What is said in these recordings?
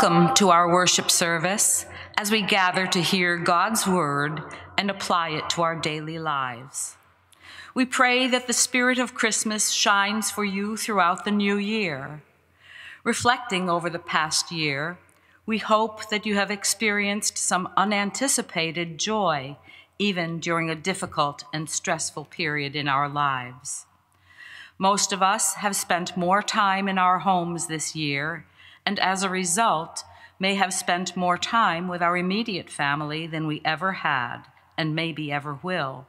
Welcome to our worship service as we gather to hear God's word and apply it to our daily lives. We pray that the spirit of Christmas shines for you throughout the new year. Reflecting over the past year, we hope that you have experienced some unanticipated joy even during a difficult and stressful period in our lives. Most of us have spent more time in our homes this year, and as a result, may have spent more time with our immediate family than we ever had and maybe ever will.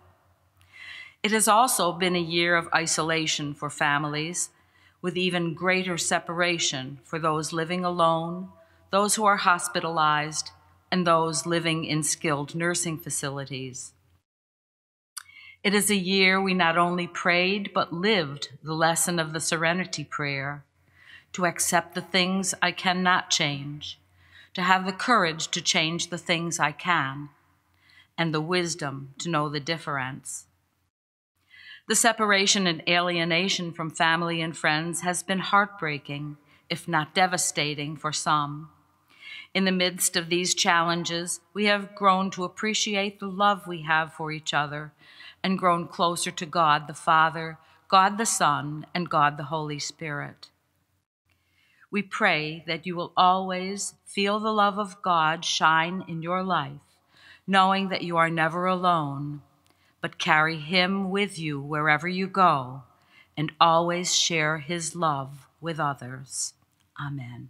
It has also been a year of isolation for families, with even greater separation for those living alone, those who are hospitalized, and those living in skilled nursing facilities. It is a year we not only prayed, but lived the lesson of the Serenity Prayer to accept the things I cannot change, to have the courage to change the things I can, and the wisdom to know the difference. The separation and alienation from family and friends has been heartbreaking, if not devastating, for some. In the midst of these challenges, we have grown to appreciate the love we have for each other and grown closer to God the Father, God the Son, and God the Holy Spirit. We pray that you will always feel the love of God shine in your life, knowing that you are never alone, but carry Him with you wherever you go and always share His love with others. Amen.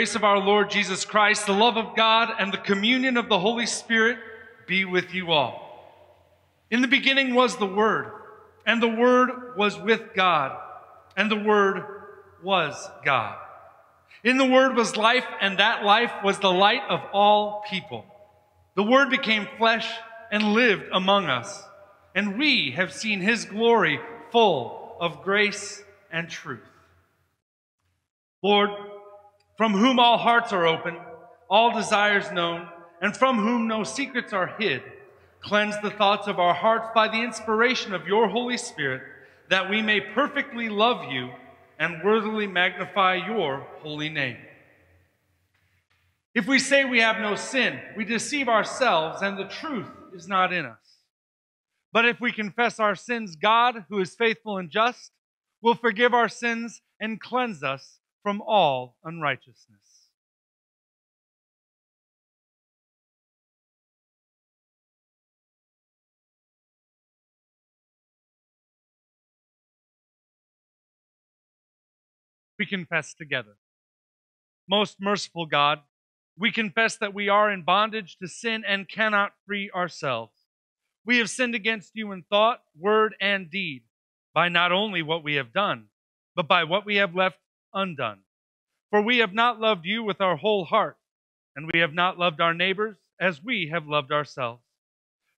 Grace of our Lord Jesus Christ, the love of God, and the communion of the Holy Spirit be with you all. In the beginning was the Word, and the Word was with God, and the Word was God. In the Word was life, and that life was the light of all people. The Word became flesh and lived among us, and we have seen His glory full of grace and truth. Lord, from whom all hearts are open, all desires known, and from whom no secrets are hid. Cleanse the thoughts of our hearts by the inspiration of your Holy Spirit, that we may perfectly love you and worthily magnify your holy name. If we say we have no sin, we deceive ourselves, and the truth is not in us. But if we confess our sins, God, who is faithful and just, will forgive our sins and cleanse us from all unrighteousness. We confess together. Most merciful God, we confess that we are in bondage to sin and cannot free ourselves. We have sinned against you in thought, word, and deed, by not only what we have done, but by what we have left undone. For we have not loved you with our whole heart, and we have not loved our neighbors as we have loved ourselves.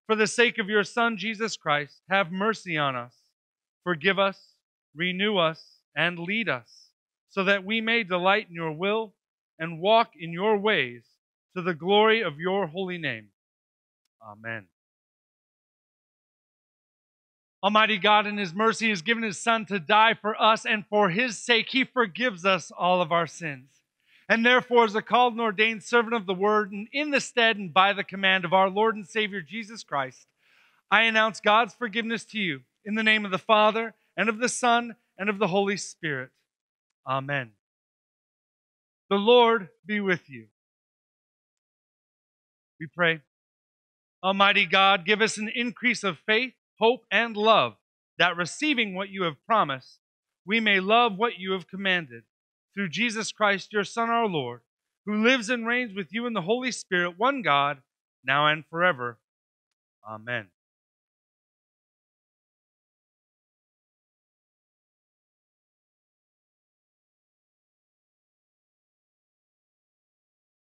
For the sake of your Son, Jesus Christ, have mercy on us. Forgive us, renew us, and lead us, so that we may delight in your will and walk in your ways to the glory of your holy name. Amen. Almighty God, in His mercy, has given His Son to die for us, and for His sake, He forgives us all of our sins. And therefore, as a called and ordained servant of the Word, and in the stead and by the command of our Lord and Savior Jesus Christ, I announce God's forgiveness to you in the name of the Father, and of the Son, and of the Holy Spirit. Amen. The Lord be with you. We pray. Almighty God, give us an increase of faith hope, and love, that receiving what you have promised, we may love what you have commanded. Through Jesus Christ, your Son, our Lord, who lives and reigns with you in the Holy Spirit, one God, now and forever. Amen.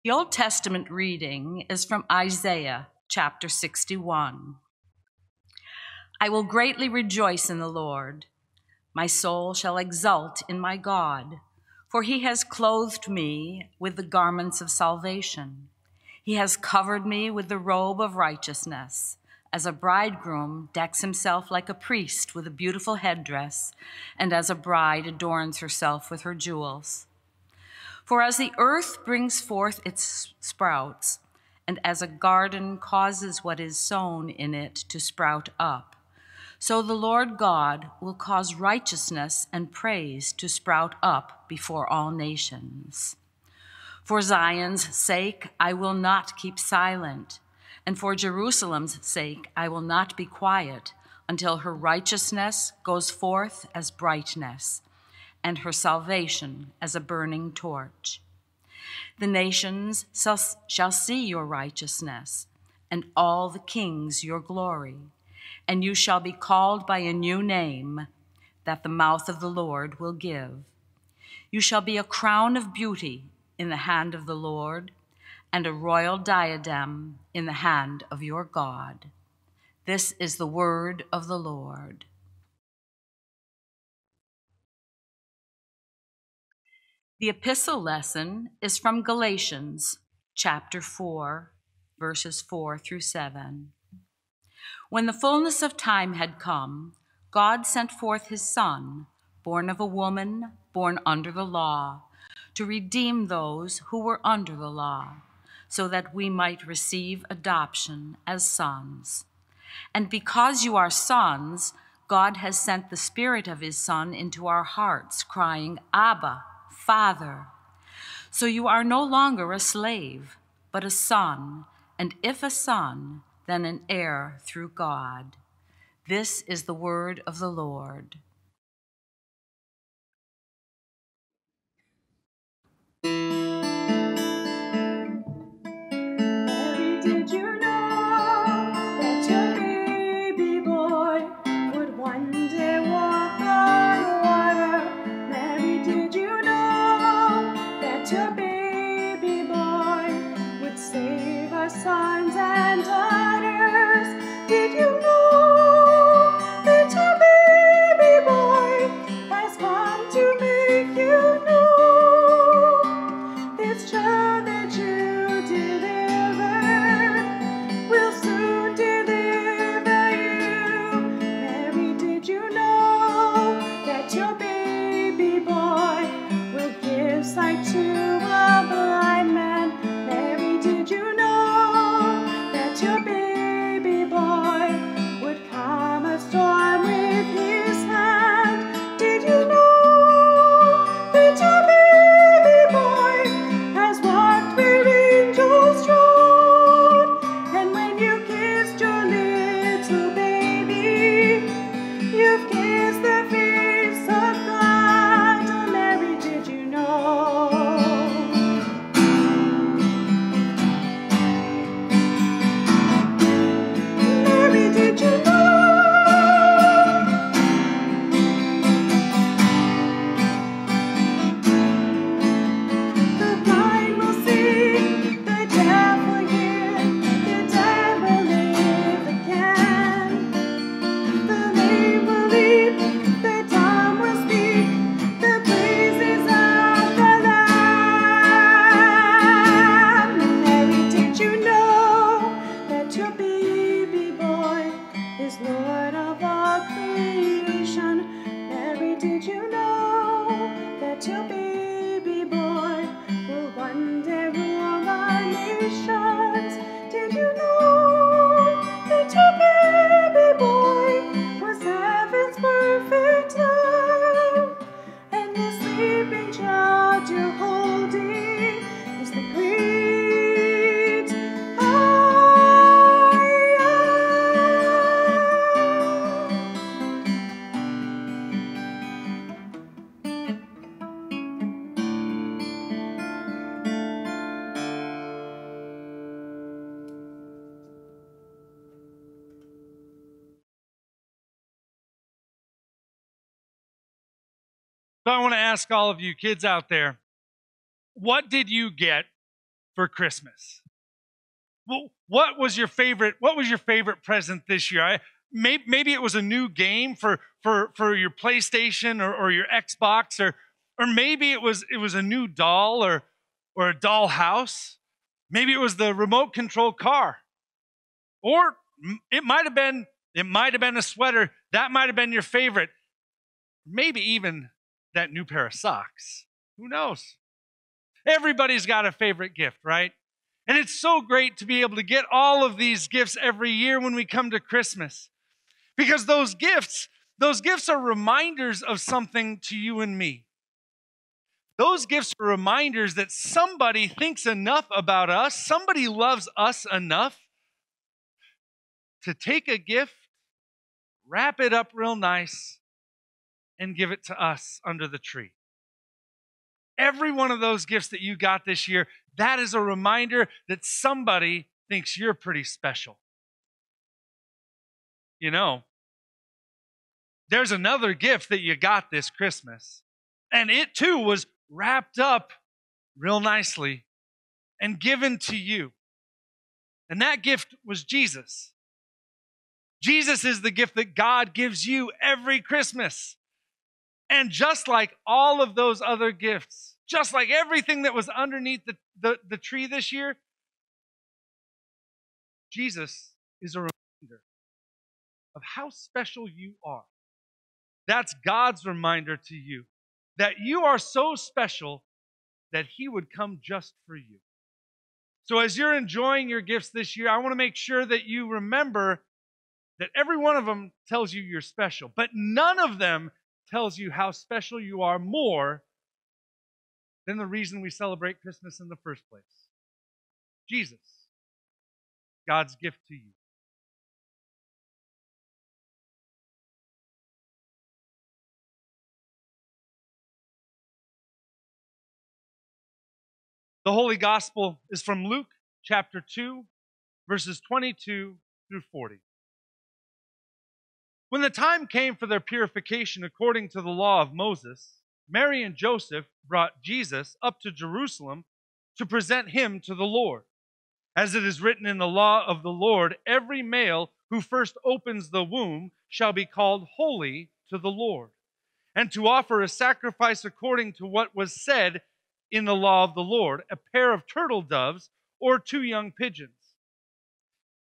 The Old Testament reading is from Isaiah chapter 61. I will greatly rejoice in the Lord. My soul shall exult in my God, for he has clothed me with the garments of salvation. He has covered me with the robe of righteousness, as a bridegroom decks himself like a priest with a beautiful headdress, and as a bride adorns herself with her jewels. For as the earth brings forth its sprouts, and as a garden causes what is sown in it to sprout up, so the Lord God will cause righteousness and praise to sprout up before all nations. For Zion's sake, I will not keep silent, and for Jerusalem's sake, I will not be quiet until her righteousness goes forth as brightness, and her salvation as a burning torch. The nations shall see your righteousness, and all the kings your glory and you shall be called by a new name that the mouth of the Lord will give. You shall be a crown of beauty in the hand of the Lord, and a royal diadem in the hand of your God. This is the word of the Lord. The epistle lesson is from Galatians chapter 4, verses 4 through 7. When the fullness of time had come, God sent forth his Son, born of a woman, born under the law, to redeem those who were under the law, so that we might receive adoption as sons. And because you are sons, God has sent the Spirit of His Son into our hearts, crying, Abba, Father. So you are no longer a slave, but a son, and if a son, then an heir through God. This is the word of the Lord. All of you kids out there, what did you get for Christmas? Well, what was your favorite? What was your favorite present this year? I, maybe, maybe it was a new game for for for your PlayStation or, or your Xbox, or or maybe it was it was a new doll or or a doll house. Maybe it was the remote control car, or it might have been it might have been a sweater. That might have been your favorite. Maybe even that new pair of socks. Who knows? Everybody's got a favorite gift, right? And it's so great to be able to get all of these gifts every year when we come to Christmas. Because those gifts, those gifts are reminders of something to you and me. Those gifts are reminders that somebody thinks enough about us, somebody loves us enough to take a gift, wrap it up real nice, and give it to us under the tree. Every one of those gifts that you got this year, that is a reminder that somebody thinks you're pretty special. You know, there's another gift that you got this Christmas, and it too was wrapped up real nicely and given to you. And that gift was Jesus. Jesus is the gift that God gives you every Christmas. And just like all of those other gifts, just like everything that was underneath the, the, the tree this year, Jesus is a reminder of how special you are. That's God's reminder to you that you are so special that He would come just for you. So, as you're enjoying your gifts this year, I want to make sure that you remember that every one of them tells you you're special, but none of them tells you how special you are more than the reason we celebrate Christmas in the first place Jesus, God's gift to you. The Holy Gospel is from Luke chapter 2, verses 22 through 40. When the time came for their purification according to the law of Moses, Mary and Joseph brought Jesus up to Jerusalem to present him to the Lord. As it is written in the law of the Lord, every male who first opens the womb shall be called holy to the Lord, and to offer a sacrifice according to what was said in the law of the Lord a pair of turtle doves or two young pigeons.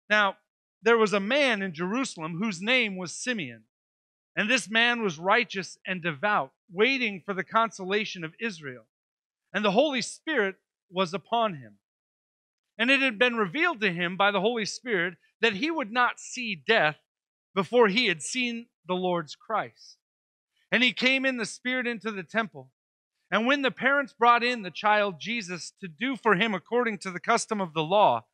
Now, there was a man in Jerusalem whose name was Simeon, and this man was righteous and devout, waiting for the consolation of Israel. And the Holy Spirit was upon him. And it had been revealed to him by the Holy Spirit that he would not see death before he had seen the Lord's Christ. And he came in the Spirit into the temple. And when the parents brought in the child Jesus to do for him according to the custom of the law,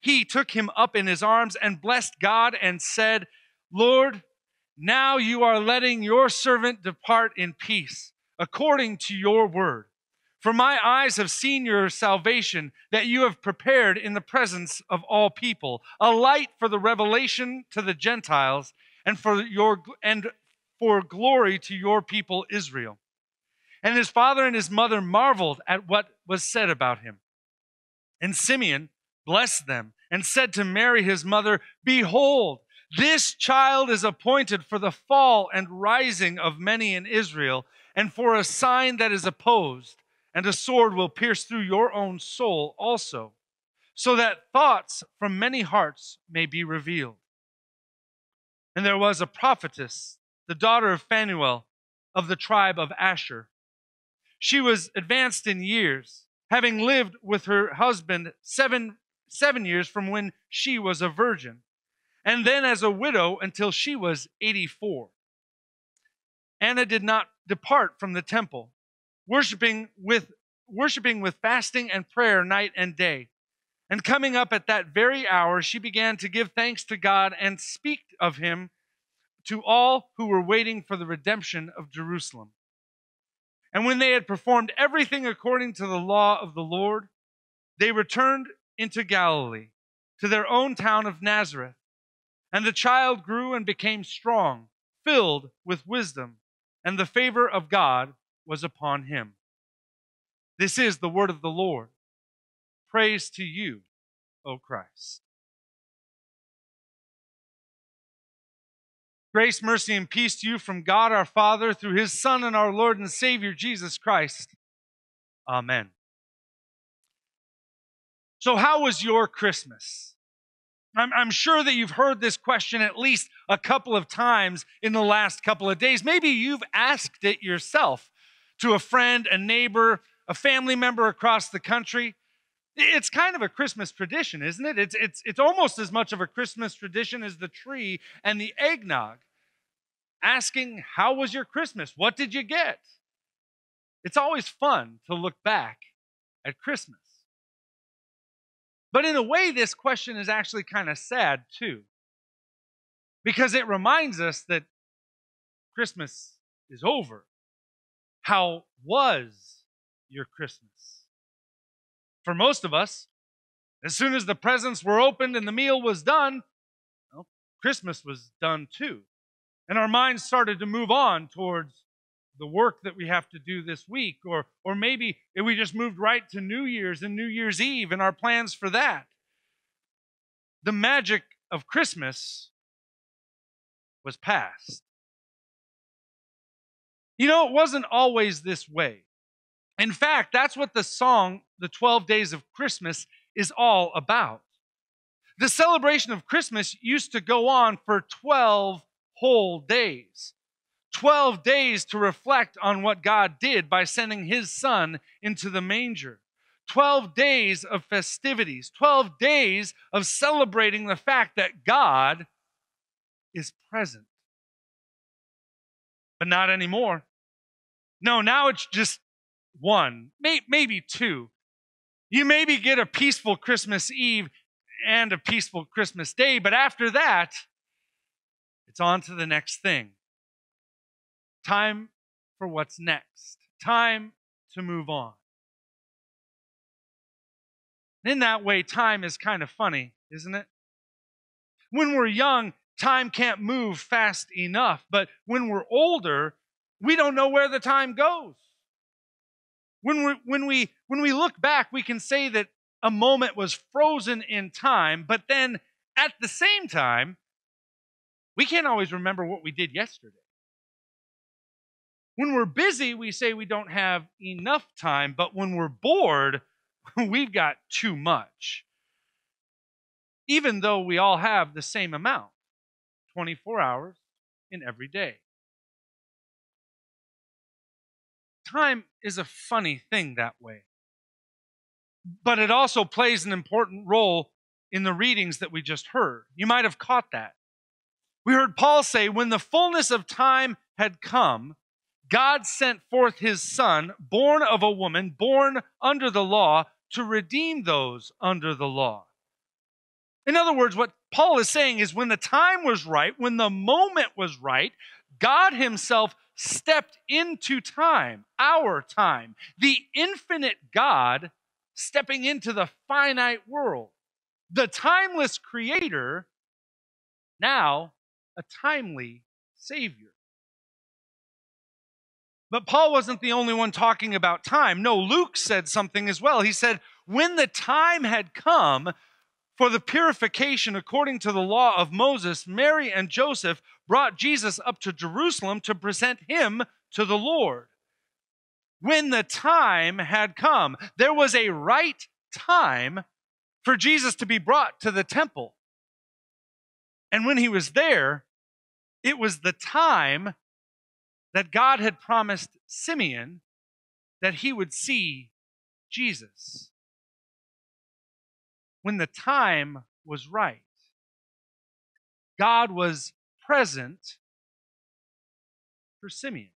he took him up in his arms and blessed God and said, Lord, now you are letting your servant depart in peace according to your word. For my eyes have seen your salvation that you have prepared in the presence of all people, a light for the revelation to the Gentiles and for your and for glory to your people Israel. And his father and his mother marveled at what was said about him. And Simeon blessed them and said to Mary, his mother, Behold, this child is appointed for the fall and rising of many in Israel, and for a sign that is opposed, and a sword will pierce through your own soul also, so that thoughts from many hearts may be revealed. And there was a prophetess, the daughter of Phanuel of the tribe of Asher she was advanced in years, having lived with her husband seven, seven years from when she was a virgin, and then as a widow until she was 84. Anna did not depart from the temple, worshiping with, worshiping with fasting and prayer night and day. And coming up at that very hour, she began to give thanks to God and speak of him to all who were waiting for the redemption of Jerusalem. And when they had performed everything according to the law of the Lord, they returned into Galilee, to their own town of Nazareth. And the child grew and became strong, filled with wisdom, and the favor of God was upon him. This is the word of the Lord. Praise to you, O Christ. Grace, mercy, and peace to you from God our Father through his Son and our Lord and Savior Jesus Christ. Amen. So, how was your Christmas? I'm, I'm, sure that you've heard this question at least a couple of times in the last couple of days. Maybe you've asked it yourself to a friend, a neighbor, a family member across the country. It's kind of a Christmas tradition, isn't it? It's, it's, it's almost as much of a Christmas tradition as the tree and the eggnog. Asking, How was your Christmas? What did you get? It's always fun to look back at Christmas. But in a way, this question is actually kind of sad too, because it reminds us that Christmas is over. How was your Christmas? for most of us, as soon as the presents were opened and the meal was done, well, Christmas was done too. And our minds started to move on towards the work that we have to do this week, or, or maybe we just moved right to New Year's and New Year's Eve and our plans for that. The magic of Christmas was past. You know, it wasn't always this way. In fact, that's what the song, The 12 Days of Christmas, is all about. The celebration of Christmas used to go on for 12 whole days. 12 days to reflect on what God did by sending his son into the manger. 12 days of festivities, 12 days of celebrating the fact that God is present. But not anymore. No, now it's just one, may, maybe two. You maybe get a peaceful Christmas Eve and a peaceful Christmas Day, but after that, it's on to the next thing. Time for what's next. Time to move on. In that way, time is kind of funny, isn't it? When we're young, time can't move fast enough, but when we're older, we don't know where the time goes. When we when we when we look back, we can say that a moment was frozen in time, but then at the same time, we can't always remember what we did yesterday. When we're busy, we say we don't have enough time, but when we're bored, we've got too much. Even though we all have the same amount 24 hours in every day. Time is a funny thing that way. But it also plays an important role in the readings that we just heard. You might have caught that. We heard Paul say, When the fullness of time had come, God sent forth his son, born of a woman, born under the law, to redeem those under the law. In other words, what Paul is saying is when the time was right, when the moment was right, God himself stepped into time, our time, the infinite God stepping into the finite world, the timeless creator, now a timely savior. But Paul wasn't the only one talking about time. No, Luke said something as well. He said, When the time had come for the purification according to the law of Moses, Mary and Joseph brought Jesus up to Jerusalem to present him to the Lord. When the time had come, there was a right time for Jesus to be brought to the temple. And when he was there, it was the time that God had promised Simeon that he would see Jesus when the time was right. God was present for Simeon.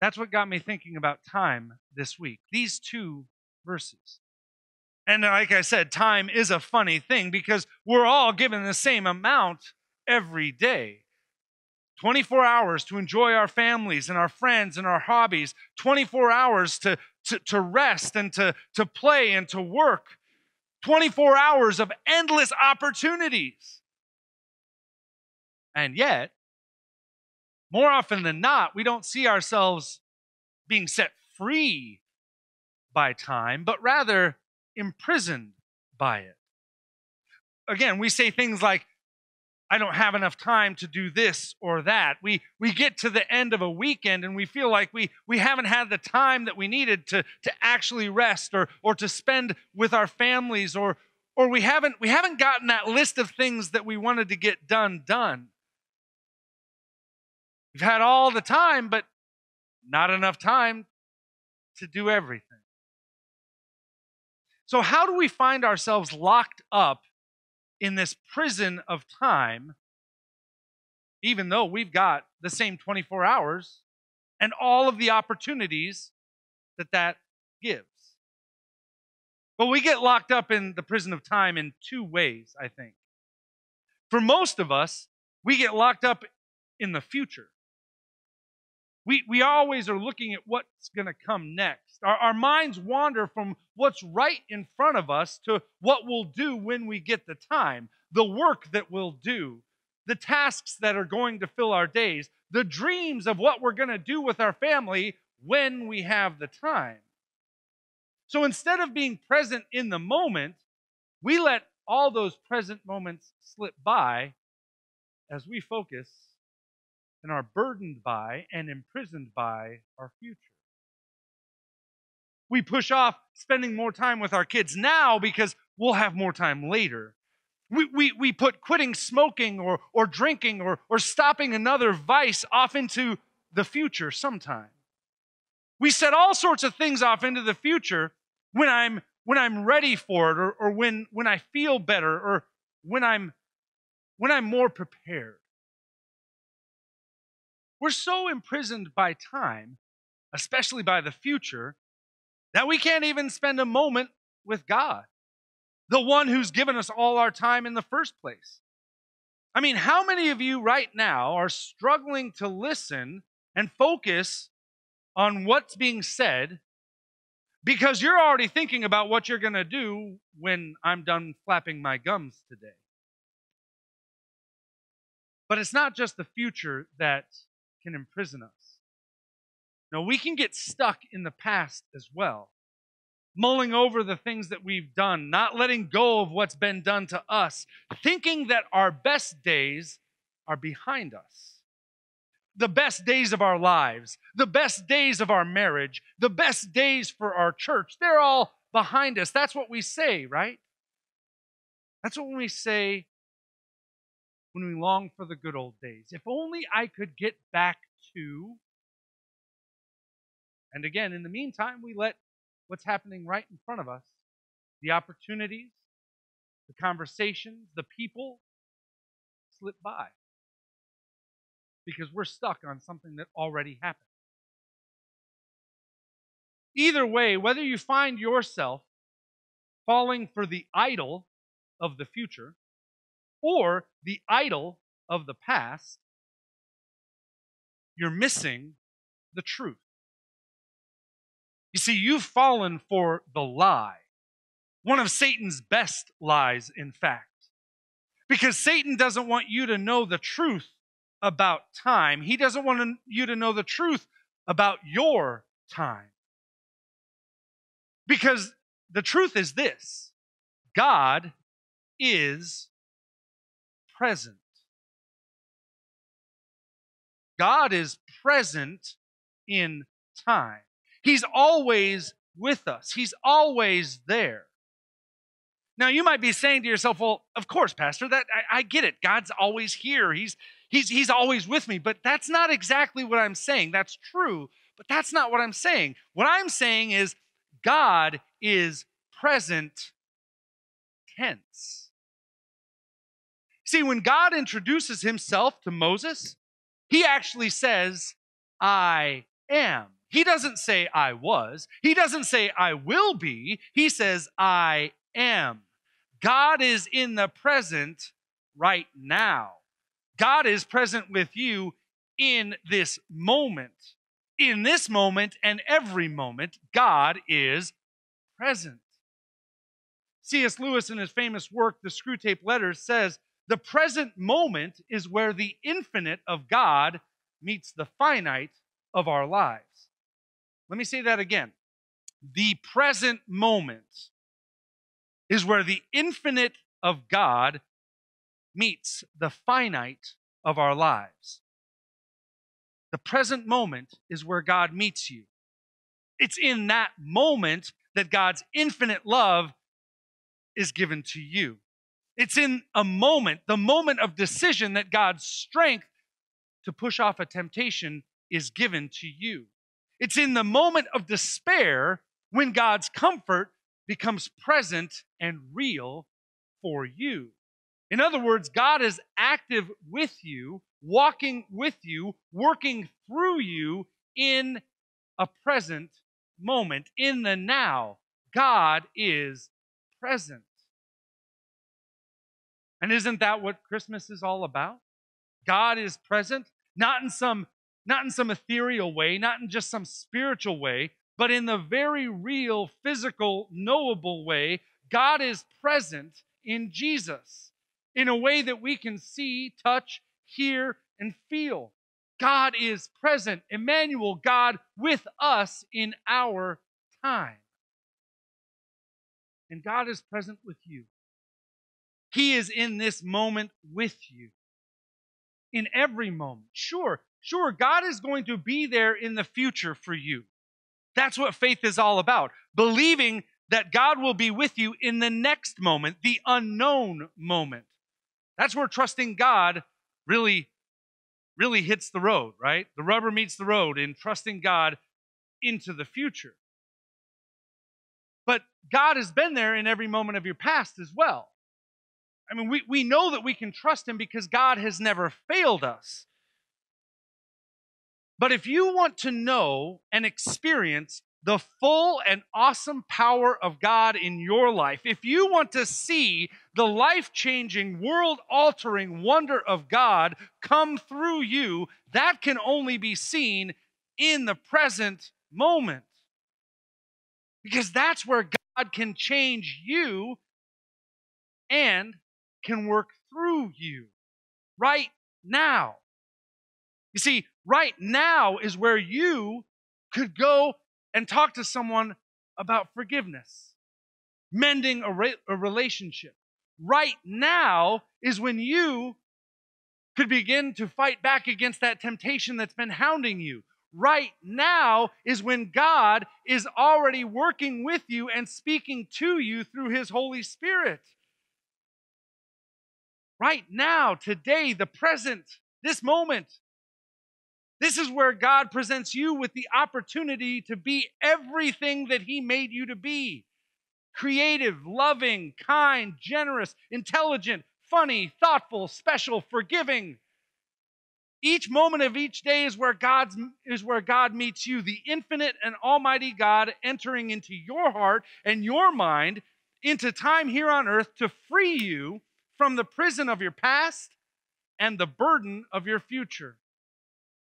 That's what got me thinking about time this week. These two verses. And like I said, time is a funny thing because we're all given the same amount every day. 24 hours to enjoy our families and our friends and our hobbies, 24 hours to, to, to rest and to, to play and to work, 24 hours of endless opportunities. And yet, more often than not, we don't see ourselves being set free by time, but rather imprisoned by it. Again, we say things like, I don't have enough time to do this or that. We, we get to the end of a weekend and we feel like we, we haven't had the time that we needed to, to actually rest or, or to spend with our families or, or we, haven't, we haven't gotten that list of things that we wanted to get done done. We've had all the time, but not enough time to do everything. So, how do we find ourselves locked up in this prison of time, even though we've got the same 24 hours and all of the opportunities that that gives. But we get locked up in the prison of time in two ways, I think. For most of us, we get locked up in the future. We, we always are looking at what's going to come next. Our, our minds wander from what's right in front of us to what we'll do when we get the time, the work that we'll do, the tasks that are going to fill our days, the dreams of what we're going to do with our family when we have the time. So instead of being present in the moment, we let all those present moments slip by as we focus and are burdened by and imprisoned by our future. We push off spending more time with our kids now because we'll have more time later. We, we, we put quitting smoking or, or drinking or, or stopping another vice off into the future sometime. We set all sorts of things off into the future when I'm when I'm ready for it or, or when, when I feel better or when I'm, when I'm more prepared. We're so imprisoned by time, especially by the future, that we can't even spend a moment with God, the one who's given us all our time in the first place. I mean, how many of you right now are struggling to listen and focus on what's being said because you're already thinking about what you're going to do when I'm done flapping my gums today? But it's not just the future that can imprison us. No, we can get stuck in the past as well, mulling over the things that we've done, not letting go of what's been done to us, thinking that our best days are behind us. The best days of our lives, the best days of our marriage, the best days for our church, they're all behind us. That's what we say, right? That's what we say when we long for the good old days. If only I could get back to. And again, in the meantime, we let what's happening right in front of us the opportunities, the conversations, the people slip by because we're stuck on something that already happened. Either way, whether you find yourself falling for the idol of the future or the idol of the past, you're missing the truth. You see, you've fallen for the lie, one of Satan's best lies, in fact. Because Satan doesn't want you to know the truth about time, he doesn't want you to know the truth about your time. Because the truth is this God is present. God is present in time. He's always with us, He's always there. Now you might be saying to yourself, "Well, of course, Pastor. That I, I, get it. God's always here. He's he's he's always with me." But that's not exactly what I'm saying. That's true, but that's not what I'm saying. What I'm saying is God is present tense. See, when God introduces himself to Moses, he actually says, I am. He doesn't say, I was. He doesn't say, I will be. He says, I am. God is in the present right now. God is present with you in this moment. In this moment and every moment, God is present. C.S. Lewis, in his famous work, The Screwtape Letters, says the present moment is where the infinite of God meets the finite of our lives. Let me say that again. The present moment is where the infinite of God meets the finite of our lives. The present moment is where God meets you. It's in that moment that God's infinite love is given to you. It's in a moment, the moment of decision, that God's strength to push off a temptation is given to you. It's in the moment of despair when God's comfort becomes present and real for you. In other words, God is active with you, walking with you, working through you in a present moment, in the now. God is present. And isn't that what Christmas is all about? God is present, not in some not in some ethereal way, not in just some spiritual way, but in the very real, physical, knowable way. God is present in Jesus in a way that we can see, touch, hear, and feel. God is present, Emmanuel, God with us in our time. And God is present with you. He is in this moment with you. In every moment. Sure, sure, God is going to be there in the future for you. That's what faith is all about. Believing that God will be with you in the next moment, the unknown moment. That's where trusting God really, really hits the road, right? The rubber meets the road in trusting God into the future. but God has been there in every moment of your past as well. I mean, we, we know that we can trust Him because God has never failed us. But if you want to know and experience the full and awesome power of God in your life, if you want to see the life changing, world altering wonder of God come through you, that can only be seen in the present moment. Because that's where God can change you and can work through you right now. You see, right now is where you could go and talk to someone about forgiveness, mending a, re- a relationship. Right now is when you could begin to fight back against that temptation that's been hounding you. Right now is when God is already working with you and speaking to you through His Holy Spirit. Right now, today, the present, this moment. This is where God presents you with the opportunity to be everything that He made you to be creative, loving, kind, generous, intelligent, funny, thoughtful, special, forgiving. Each moment of each day is where God's is where God meets you, the infinite and almighty God entering into your heart and your mind into time here on earth to free you from the prison of your past and the burden of your future.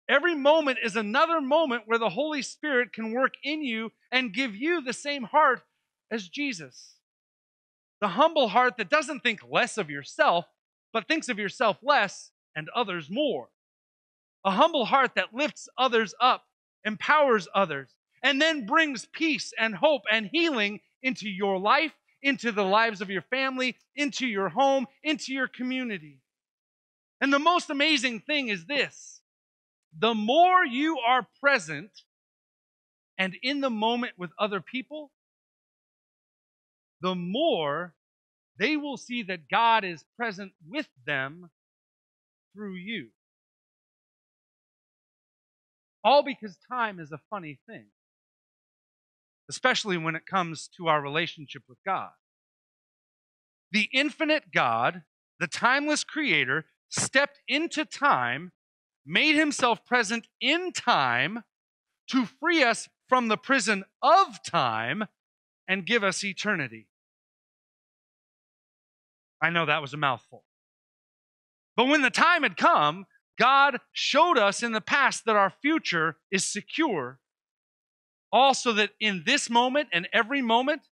Every moment is another moment where the Holy Spirit can work in you and give you the same heart as Jesus. The humble heart that doesn't think less of yourself, but thinks of yourself less and others more. A humble heart that lifts others up, empowers others, and then brings peace and hope and healing into your life into the lives of your family, into your home, into your community. And the most amazing thing is this the more you are present and in the moment with other people, the more they will see that God is present with them through you. All because time is a funny thing especially when it comes to our relationship with God. The infinite God, the timeless creator, stepped into time, made himself present in time to free us from the prison of time and give us eternity. I know that was a mouthful. But when the time had come, God showed us in the past that our future is secure also, that in this moment and every moment,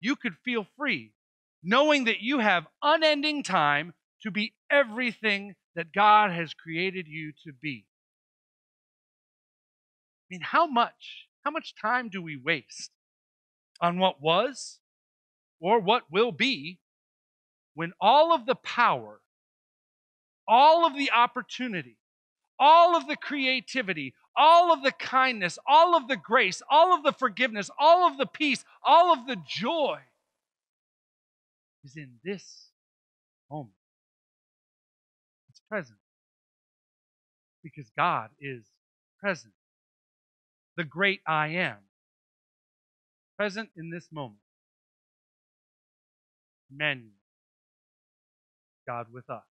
you could feel free, knowing that you have unending time to be everything that God has created you to be. I mean, how much, how much time do we waste on what was or what will be when all of the power, all of the opportunity, all of the creativity, all of the kindness, all of the grace, all of the forgiveness, all of the peace, all of the joy is in this moment. It's present because God is present. The great I am, present in this moment. Men, God with us.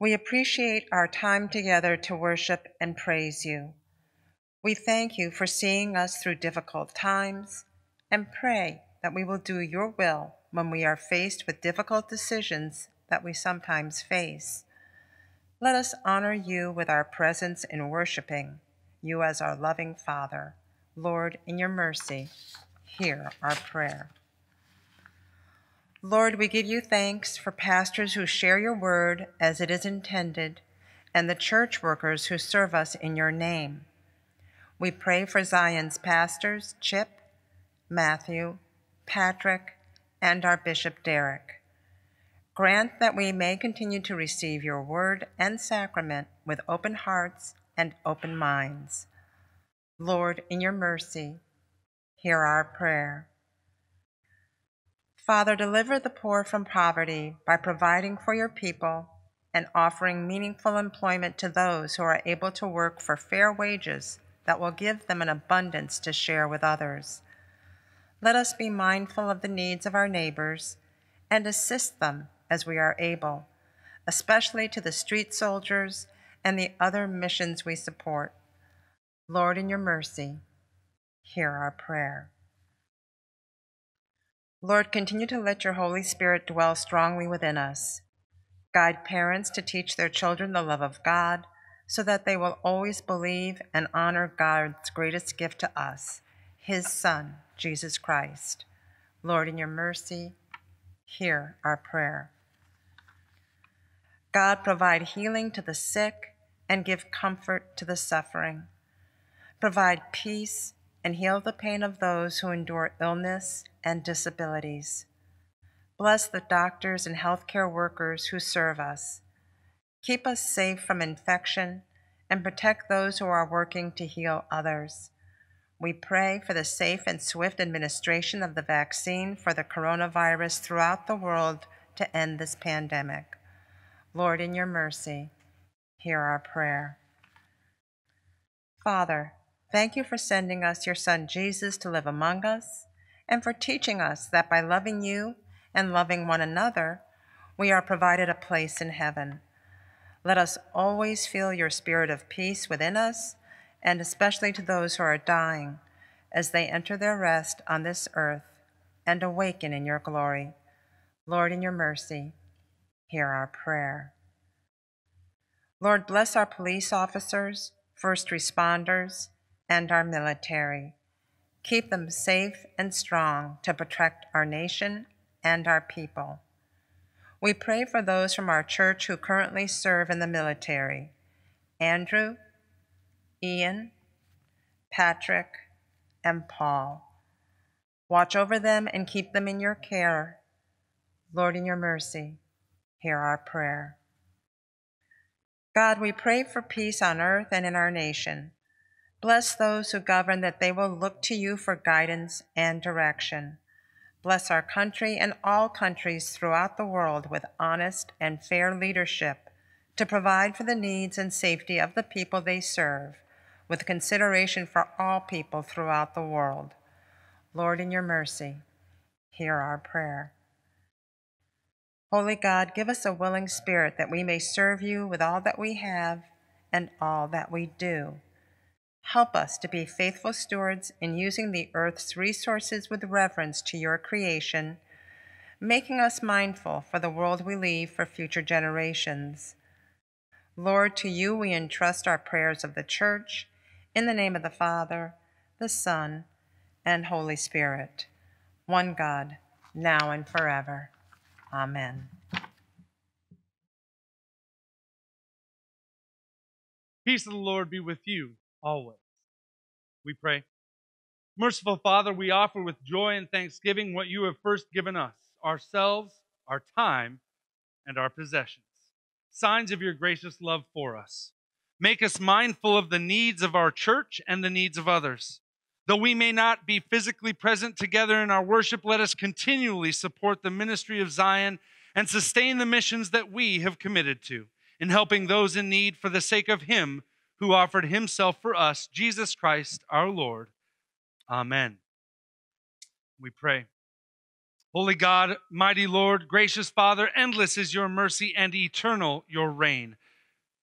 we appreciate our time together to worship and praise you. We thank you for seeing us through difficult times and pray that we will do your will when we are faced with difficult decisions that we sometimes face. Let us honor you with our presence in worshiping you as our loving Father. Lord, in your mercy, hear our prayer. Lord, we give you thanks for pastors who share your word as it is intended, and the church workers who serve us in your name. We pray for Zion's pastors, Chip, Matthew, Patrick, and our Bishop Derek. Grant that we may continue to receive your word and sacrament with open hearts and open minds. Lord, in your mercy, hear our prayer. Father, deliver the poor from poverty by providing for your people and offering meaningful employment to those who are able to work for fair wages that will give them an abundance to share with others. Let us be mindful of the needs of our neighbors and assist them as we are able, especially to the street soldiers and the other missions we support. Lord, in your mercy, hear our prayer. Lord, continue to let your Holy Spirit dwell strongly within us. Guide parents to teach their children the love of God so that they will always believe and honor God's greatest gift to us, his Son, Jesus Christ. Lord, in your mercy, hear our prayer. God, provide healing to the sick and give comfort to the suffering. Provide peace and heal the pain of those who endure illness and disabilities. Bless the doctors and healthcare workers who serve us. Keep us safe from infection and protect those who are working to heal others. We pray for the safe and swift administration of the vaccine for the coronavirus throughout the world to end this pandemic. Lord, in your mercy, hear our prayer. Father, Thank you for sending us your Son Jesus to live among us, and for teaching us that by loving you and loving one another, we are provided a place in heaven. Let us always feel your spirit of peace within us and especially to those who are dying, as they enter their rest on this earth and awaken in your glory. Lord, in your mercy, hear our prayer. Lord, bless our police officers, first responders, and our military. Keep them safe and strong to protect our nation and our people. We pray for those from our church who currently serve in the military Andrew, Ian, Patrick, and Paul. Watch over them and keep them in your care. Lord, in your mercy, hear our prayer. God, we pray for peace on earth and in our nation. Bless those who govern that they will look to you for guidance and direction. Bless our country and all countries throughout the world with honest and fair leadership to provide for the needs and safety of the people they serve, with consideration for all people throughout the world. Lord, in your mercy, hear our prayer. Holy God, give us a willing spirit that we may serve you with all that we have and all that we do. Help us to be faithful stewards in using the earth's resources with reverence to your creation, making us mindful for the world we leave for future generations. Lord, to you we entrust our prayers of the church, in the name of the Father, the Son, and Holy Spirit, one God, now and forever. Amen. Peace of the Lord be with you always. We pray. Merciful Father, we offer with joy and thanksgiving what you have first given us ourselves, our time, and our possessions. Signs of your gracious love for us. Make us mindful of the needs of our church and the needs of others. Though we may not be physically present together in our worship, let us continually support the ministry of Zion and sustain the missions that we have committed to in helping those in need for the sake of Him who offered Himself for us, Jesus Christ our Lord. Amen. We pray. Holy God, mighty Lord, gracious Father, endless is your mercy and eternal your reign.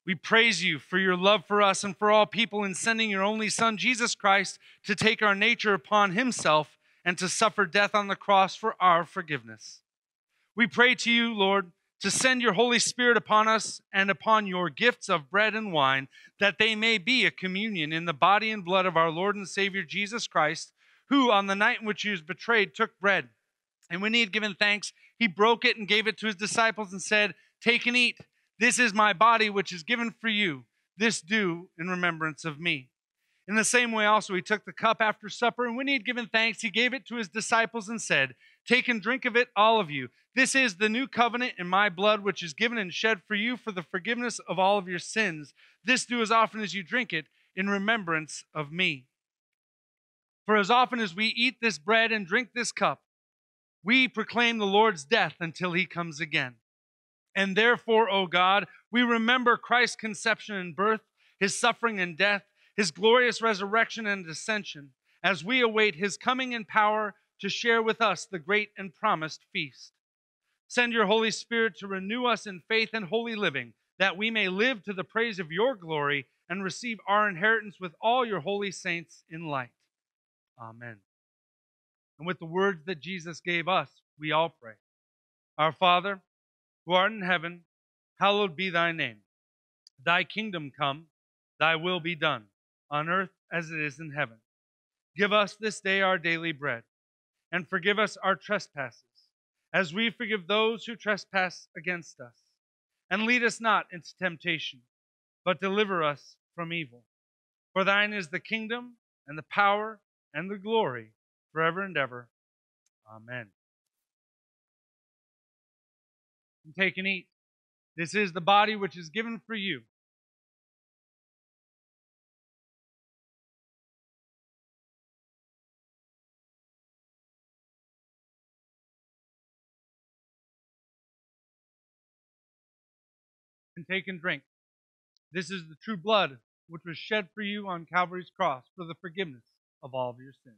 We praise you for your love for us and for all people in sending your only Son, Jesus Christ, to take our nature upon himself and to suffer death on the cross for our forgiveness. We pray to you, Lord, to send your Holy Spirit upon us and upon your gifts of bread and wine, that they may be a communion in the body and blood of our Lord and Savior Jesus Christ, who on the night in which he was betrayed took bread. And when he had given thanks, he broke it and gave it to his disciples and said, Take and eat. This is my body, which is given for you. This do in remembrance of me. In the same way, also, he took the cup after supper, and when he had given thanks, he gave it to his disciples and said, Take and drink of it, all of you. This is the new covenant in my blood, which is given and shed for you for the forgiveness of all of your sins. This do as often as you drink it in remembrance of me. For as often as we eat this bread and drink this cup, we proclaim the Lord's death until he comes again. And therefore, O God, we remember Christ's conception and birth, his suffering and death, his glorious resurrection and ascension, as we await his coming in power to share with us the great and promised feast. Send your Holy Spirit to renew us in faith and holy living, that we may live to the praise of your glory and receive our inheritance with all your holy saints in light. Amen. And with the words that Jesus gave us, we all pray. Our Father, who art in heaven, hallowed be thy name. Thy kingdom come, thy will be done, on earth as it is in heaven. Give us this day our daily bread, and forgive us our trespasses, as we forgive those who trespass against us. And lead us not into temptation, but deliver us from evil. For thine is the kingdom, and the power, and the glory, forever and ever. Amen. and take and eat. This is the body which is given for you. Take and drink. This is the true blood which was shed for you on Calvary's cross for the forgiveness of all of your sins.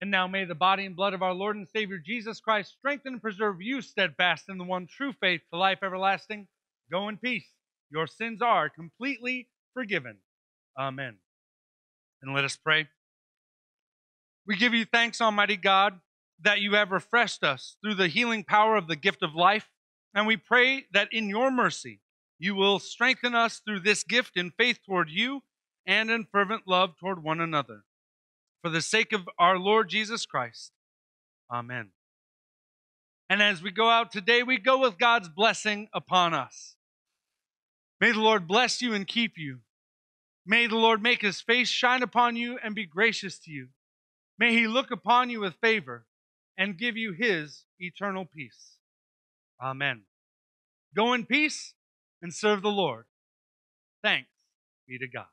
And now may the body and blood of our Lord and Savior Jesus Christ strengthen and preserve you steadfast in the one true faith to life everlasting. Go in peace. Your sins are completely forgiven. Amen. And let us pray. We give you thanks, Almighty God, that you have refreshed us through the healing power of the gift of life. And we pray that in your mercy, you will strengthen us through this gift in faith toward you and in fervent love toward one another. For the sake of our Lord Jesus Christ. Amen. And as we go out today, we go with God's blessing upon us. May the Lord bless you and keep you. May the Lord make his face shine upon you and be gracious to you. May he look upon you with favor and give you his eternal peace. Amen. Go in peace and serve the Lord. Thanks be to God.